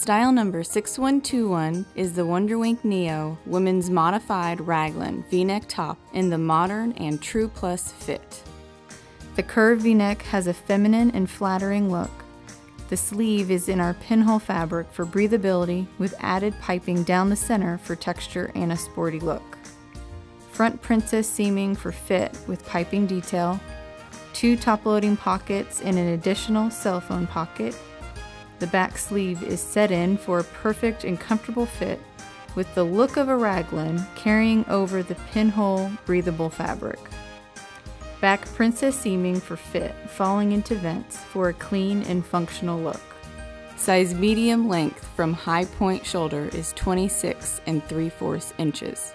Style number 6121 is the Wonderwink Neo women's modified raglan v-neck top in the modern and true plus fit. The curved v-neck has a feminine and flattering look. The sleeve is in our pinhole fabric for breathability with added piping down the center for texture and a sporty look. Front princess seaming for fit with piping detail, two top-loading pockets and an additional cell phone pocket, the back sleeve is set in for a perfect and comfortable fit with the look of a raglan carrying over the pinhole breathable fabric. Back princess seaming for fit, falling into vents for a clean and functional look. Size medium length from high point shoulder is 26 and 3 4 inches.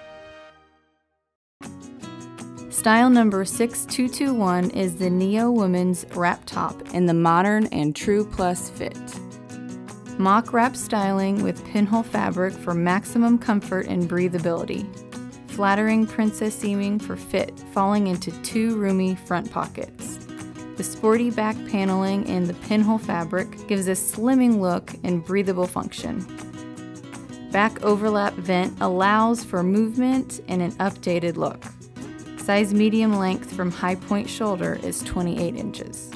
Style number 6221 is the Neo Women's Wrap Top in the modern and true plus fit. Mock wrap styling with pinhole fabric for maximum comfort and breathability. Flattering princess seaming for fit, falling into two roomy front pockets. The sporty back paneling in the pinhole fabric gives a slimming look and breathable function. Back overlap vent allows for movement and an updated look. Size medium length from high point shoulder is 28 inches.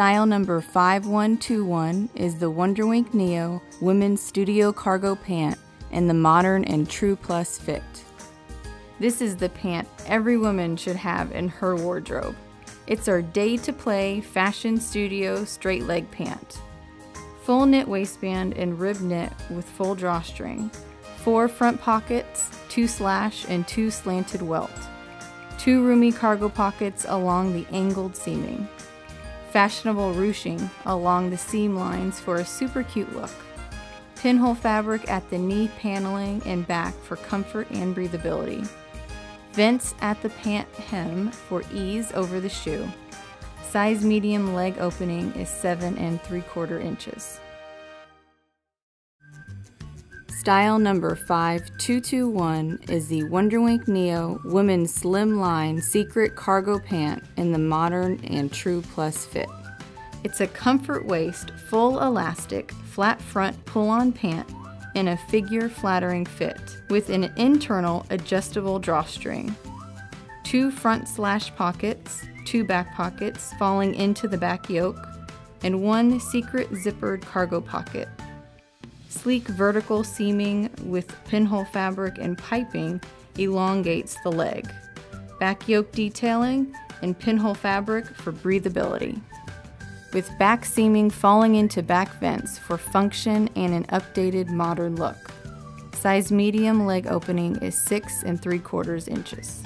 Style number 5121 is the Wonderwink Neo Women's Studio Cargo Pant in the modern and true plus fit. This is the pant every woman should have in her wardrobe. It's our day to play fashion studio straight leg pant. Full knit waistband and rib knit with full drawstring. Four front pockets, two slash and two slanted welt. Two roomy cargo pockets along the angled seaming fashionable ruching along the seam lines for a super cute look. Pinhole fabric at the knee paneling and back for comfort and breathability. Vents at the pant hem for ease over the shoe. Size medium leg opening is 7 and 3 quarter inches. Style number 5221 is the Wonderwink Neo Women's Slim Line Secret Cargo Pant in the modern and true plus fit. It's a comfort waist, full elastic, flat front pull on pant in a figure flattering fit with an internal adjustable drawstring. Two front slash pockets, two back pockets falling into the back yoke, and one secret zippered cargo pocket Sleek vertical seaming with pinhole fabric and piping elongates the leg. Back yoke detailing and pinhole fabric for breathability. With back seaming falling into back vents for function and an updated modern look. Size medium leg opening is 6 and 3 quarters inches.